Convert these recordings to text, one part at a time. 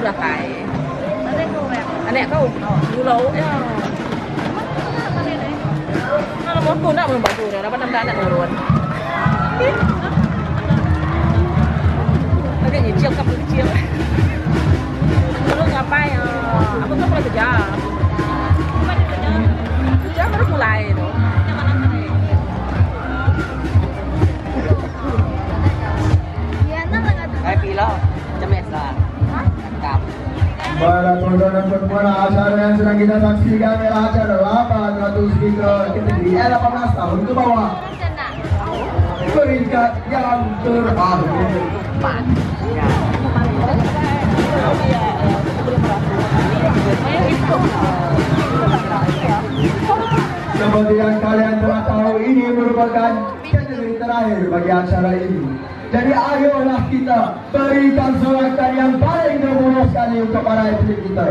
戦い。อันเนี้ยก็ดูโลเนี่ยถ้าเรามดกูน่ะมันบอกดูเนี่ยแล้วมันน้ำตาลน่ะล้วนแล้วก็หยิบเชี่ยวกับเชี่ยวแล้วก็ไปอ่ะมันก็ไปสุดยอด Para tonton dan perempuan acara yang sedang kita saksikan adalah acara 800 ke kategori 18 tahun ke bawah. Peringkat yang terakhir. Seperti yang kalian telah tahu ini merupakan kategori terakhir bagi acara ini. Jadi ayolah kita berikan sorakan yang paling gemuruh untuk para atlet kita.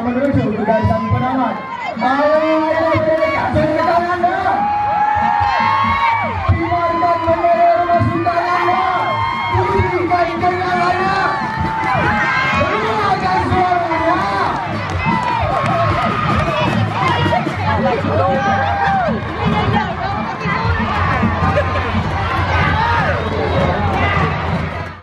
Menuju ke garisan penamat.